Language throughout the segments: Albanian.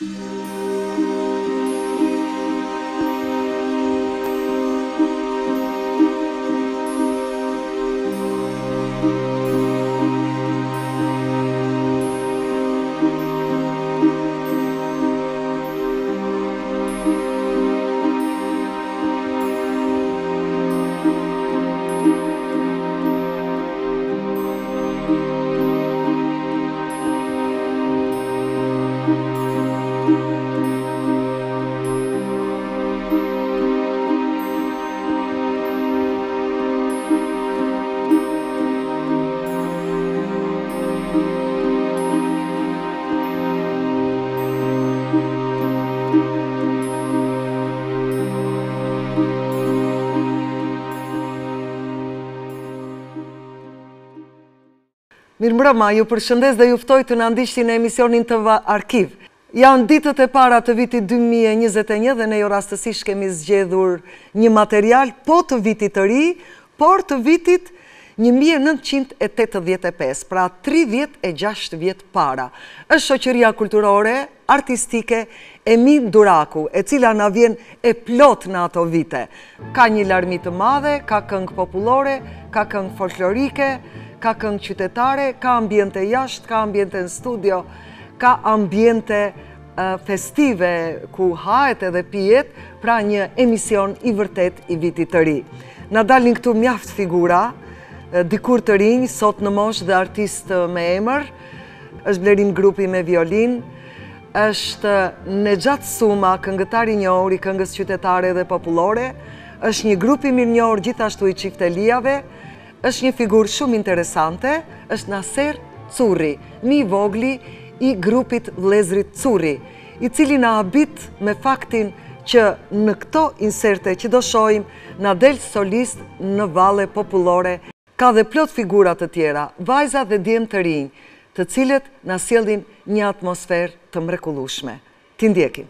Thank you. Brama, ju përshëndes dhe juftoj të nëndishti në emisionin të arkiv. Janë ditët e para të viti 2021 dhe ne jo rastësish kemi zgjedhur një material po të vitit të ri, por të vitit 1985, pra 36 vjetë para. është shoqëria kulturore, artistike, e mi duraku, e cila na vjen e plot në ato vite. Ka një larmi të madhe, ka këngë populore, ka këngë folklorike, ka këngë qytetare, ka ambjente jashtë, ka ambjente në studio, ka ambjente festive ku hajt edhe pijet, pra një emision i vërtet i vitit të ri. Në dalin këtu mjaft figura, dikur të rinj, sot në mosh dhe artist me emër, është blerim grupi me violin, është në gjatë suma këngëtari një ori këngës qytetare dhe populore, është një grupi mirë një orë gjithashtu i qiftelijave, është një figur shumë interesante, është Naser Curri, mi vogli i grupit Lezrit Curri, i cili në abit me faktin që në këto inserte që do shojmë në adel solist në vale populore, ka dhe plot figurat të tjera, vajza dhe djemë të rinjë, të cilët në sildin një atmosfer të mrekulushme. ndjekim!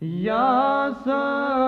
Ya sir.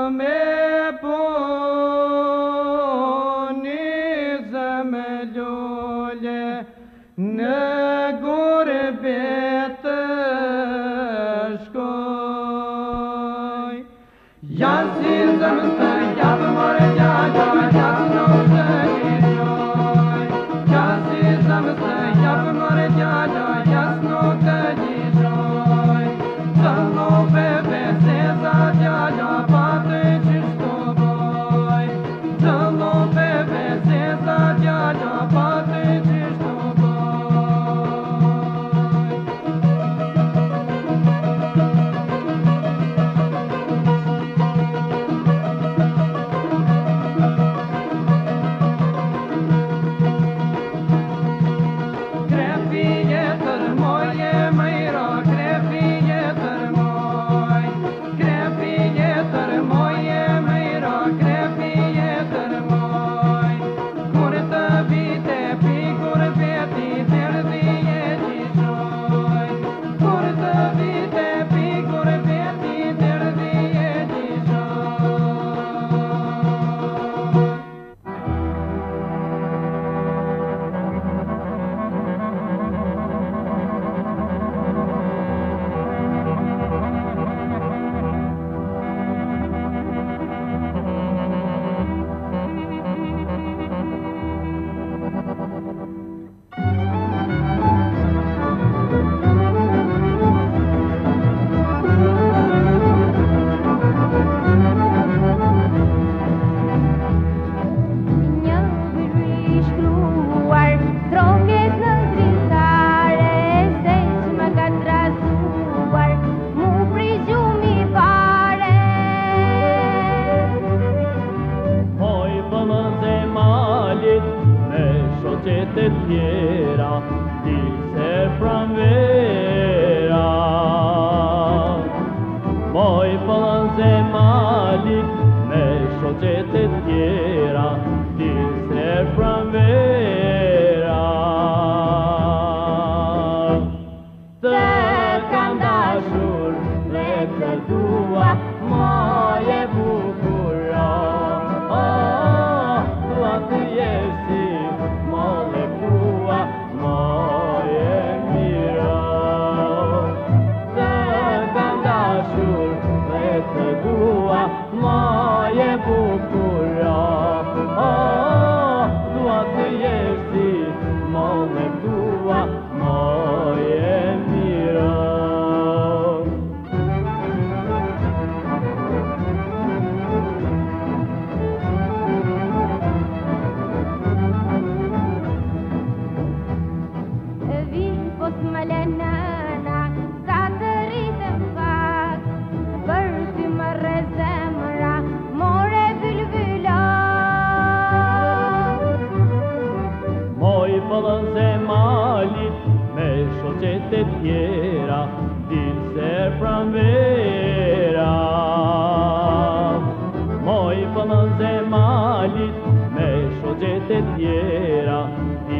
Se malit me shojetën e tjera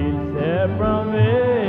il se from pra ve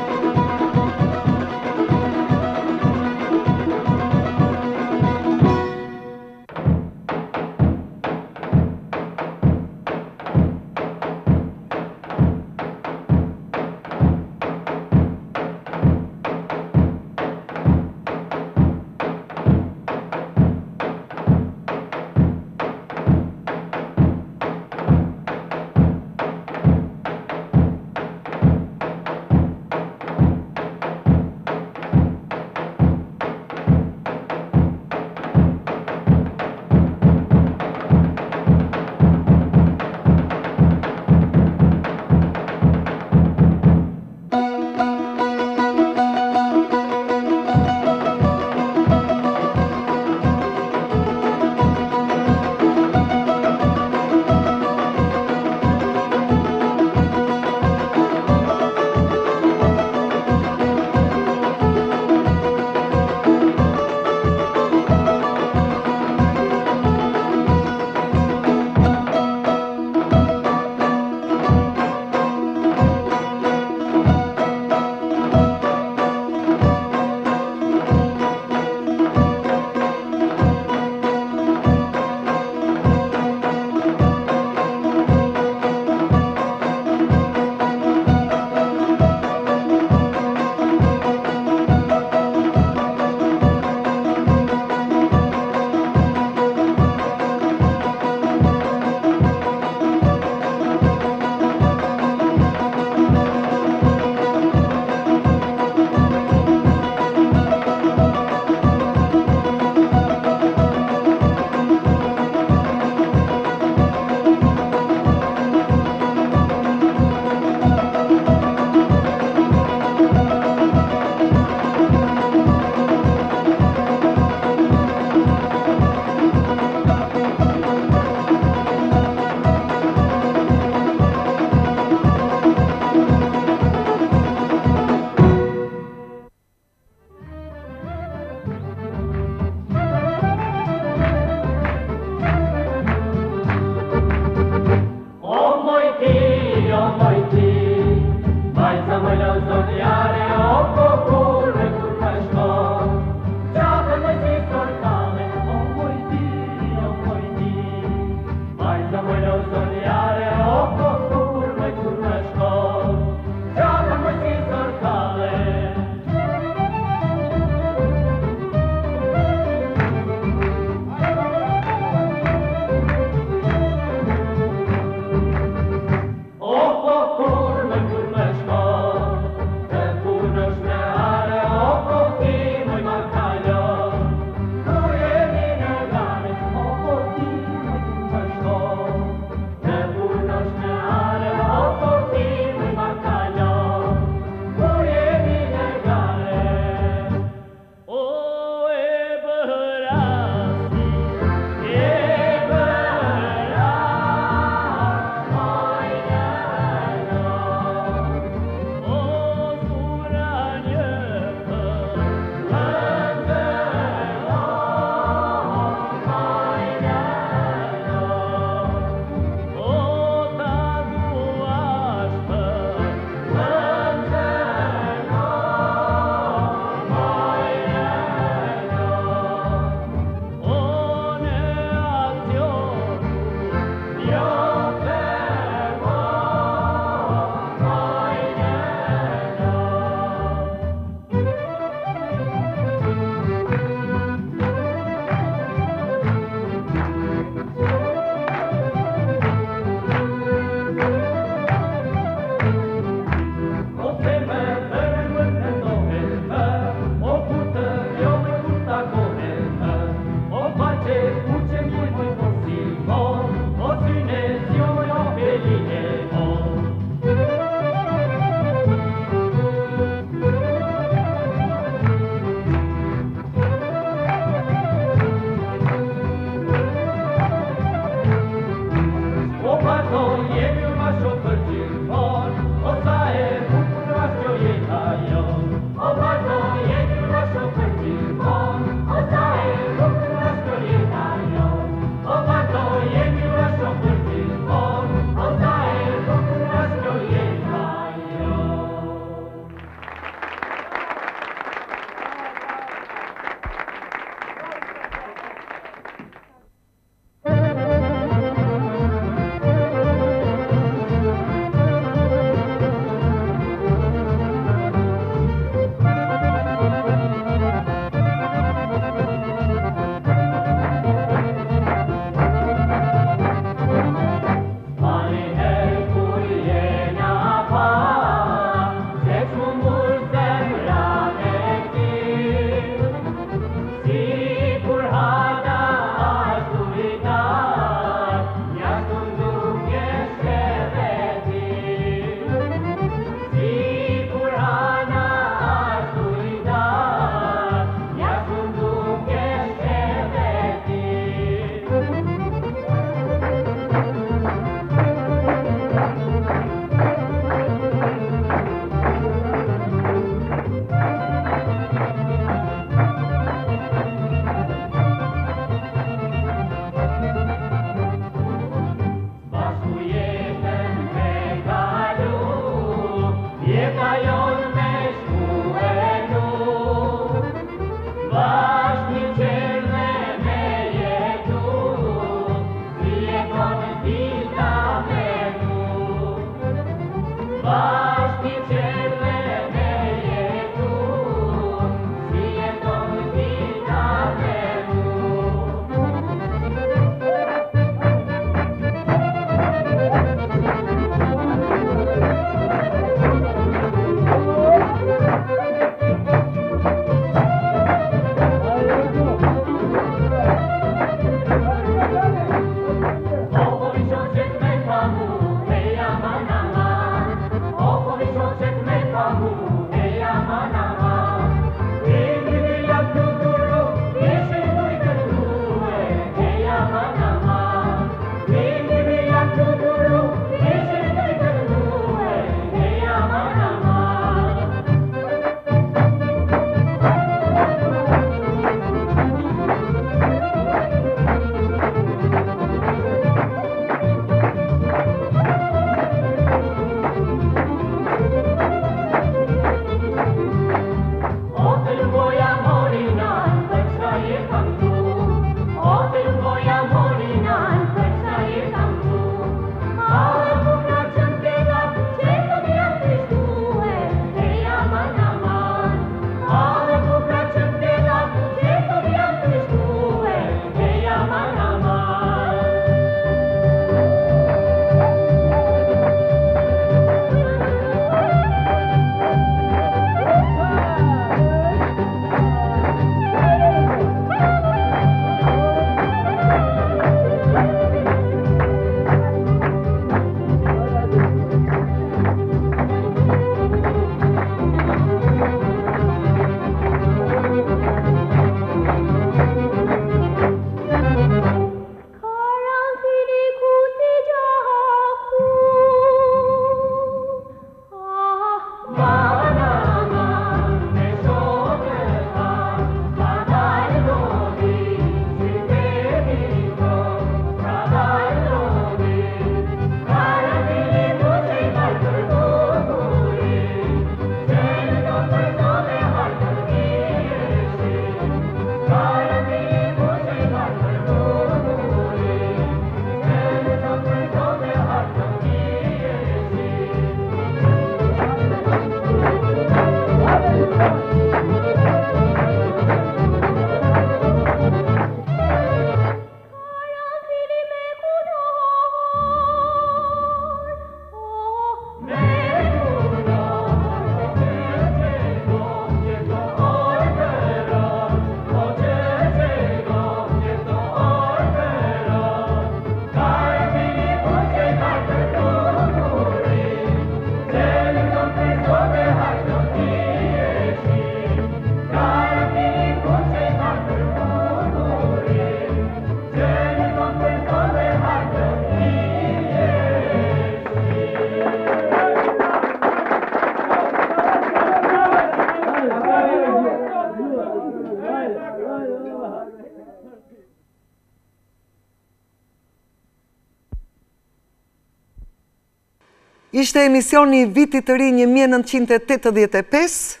ishte emisioni i vitit të ri 1985,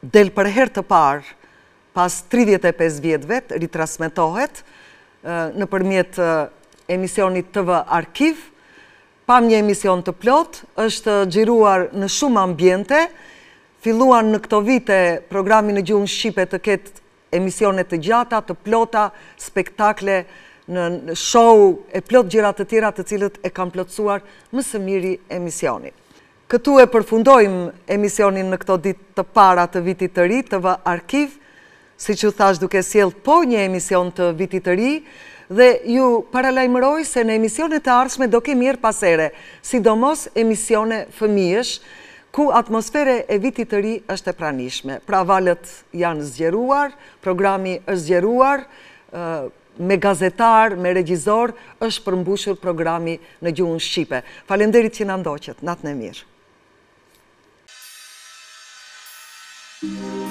del për her të par, pas 35 vjetëve, ritrasmetohet, në përmjet emisionit TV arkiv, pam një emision të plot, është gjiruar në shumë ambjente, filluan në këto vite programin e gjuhën Shqipe të ketë emisionet të gjata, të plota, spektakle, të në show e plot gjirat të tjera të cilët e kam plotësuar më së miri emisionit. Këtu e përfundojmë emisionin në këto dit të para të vitit të ri të vë arkiv, si që thash duke siel po një emision të vitit të ri, dhe ju paralajmëroj se në emisionet të arshme do kemi erë pasere, sidomos emisione fëmijësh, ku atmosfere e vitit të ri është e pranishme. Pra valet janë zgjeruar, programi është zgjeruar, me gazetar, me regjizor, është përmbushur programi në gjuhën Shqipe. Falenderit që në ndoqët, natë në mirë. Thank you.